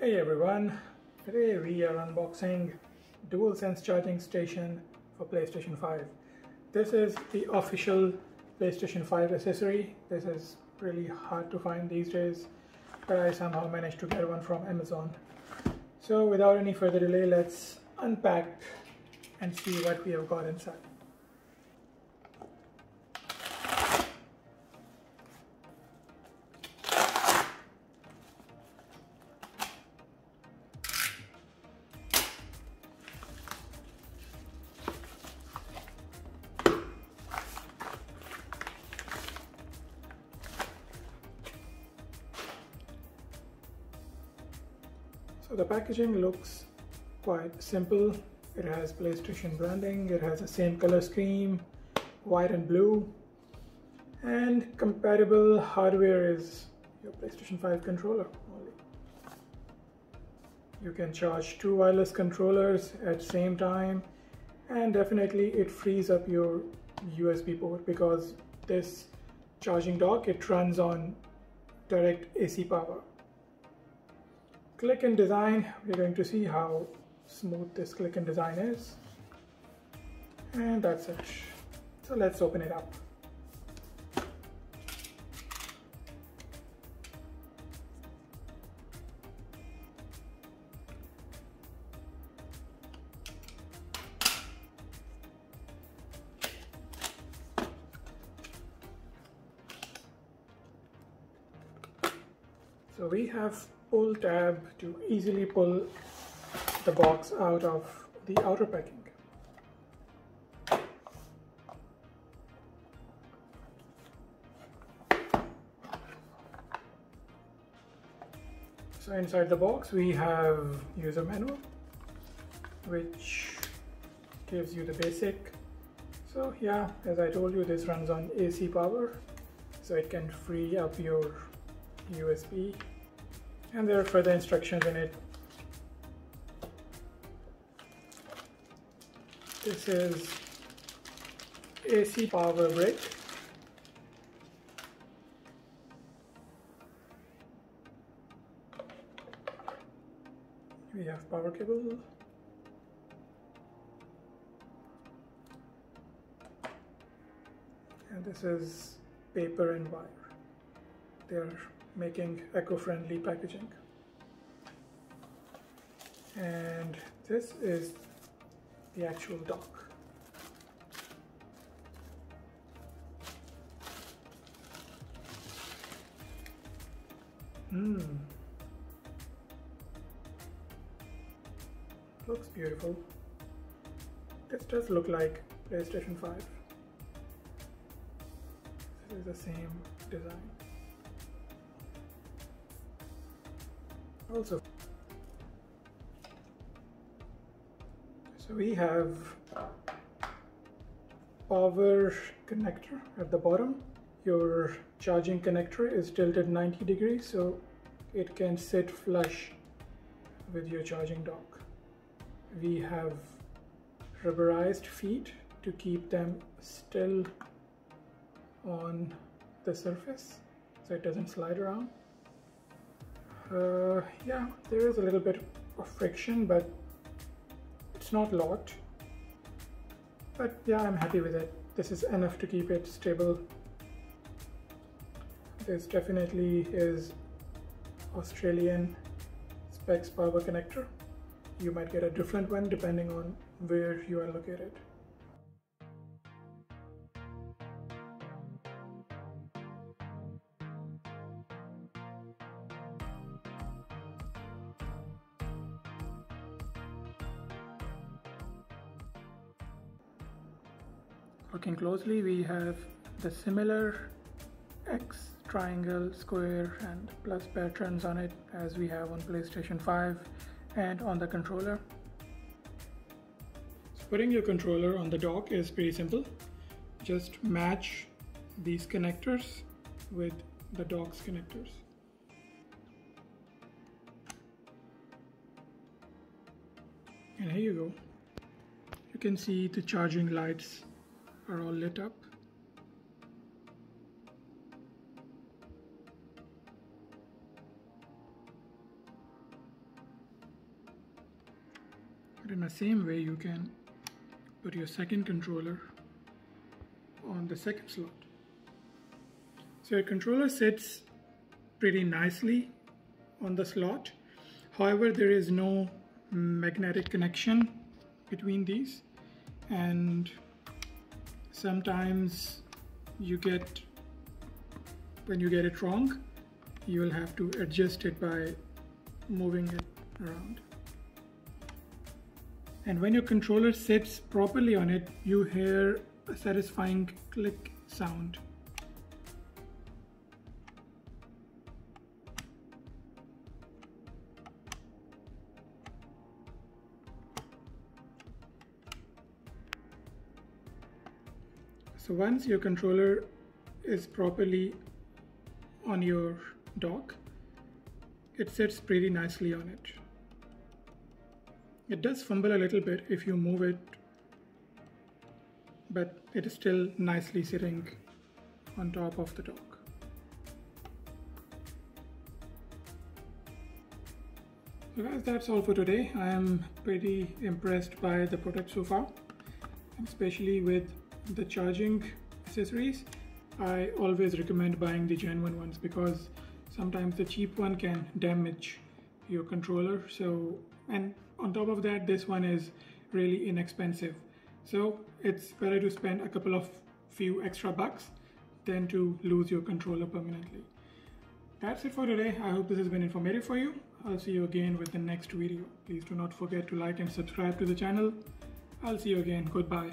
Hey everyone, today we are unboxing DualSense charging station for PlayStation 5. This is the official PlayStation 5 accessory. This is really hard to find these days, but I somehow managed to get one from Amazon. So without any further delay, let's unpack and see what we have got inside. So the packaging looks quite simple. It has PlayStation branding, it has the same color scheme, white and blue. And compatible hardware is your PlayStation 5 controller only. You can charge two wireless controllers at same time and definitely it frees up your USB port because this charging dock it runs on direct AC power click and design. We're going to see how smooth this click and design is. And that's it. So let's open it up. So we have pull tab to easily pull the box out of the outer packing. So inside the box we have user manual which gives you the basic. So yeah, as I told you this runs on AC power so it can free up your USB and there are further instructions in it. This is AC power brick. We have power cable. And this is paper and wire. They're making eco-friendly packaging and this is the actual dock Hmm. Looks beautiful. This does look like PlayStation 5. This is the same design. Also. So we have power connector at the bottom. Your charging connector is tilted 90 degrees so it can sit flush with your charging dock. We have rubberized feet to keep them still on the surface so it doesn't slide around uh, yeah there is a little bit of friction but it's not lot. But yeah I'm happy with it. This is enough to keep it stable. This definitely is Australian specs power connector. You might get a different one depending on where you are located Looking closely, we have the similar X, triangle, square and plus patterns on it as we have on PlayStation 5 and on the controller. So putting your controller on the dock is pretty simple. Just match these connectors with the dock's connectors. And here you go. You can see the charging lights are all lit up. But in the same way, you can put your second controller on the second slot. So your controller sits pretty nicely on the slot. However, there is no magnetic connection between these and sometimes you get when you get it wrong you will have to adjust it by moving it around. And when your controller sits properly on it you hear a satisfying click sound So once your controller is properly on your dock, it sits pretty nicely on it. It does fumble a little bit if you move it, but it is still nicely sitting on top of the dock. So guys, that's all for today. I am pretty impressed by the product so far, especially with the charging accessories, I always recommend buying the genuine ones because sometimes the cheap one can damage your controller. So, and on top of that, this one is really inexpensive. So it's better to spend a couple of few extra bucks than to lose your controller permanently. That's it for today. I hope this has been informative for you. I'll see you again with the next video. Please do not forget to like and subscribe to the channel. I'll see you again. Goodbye.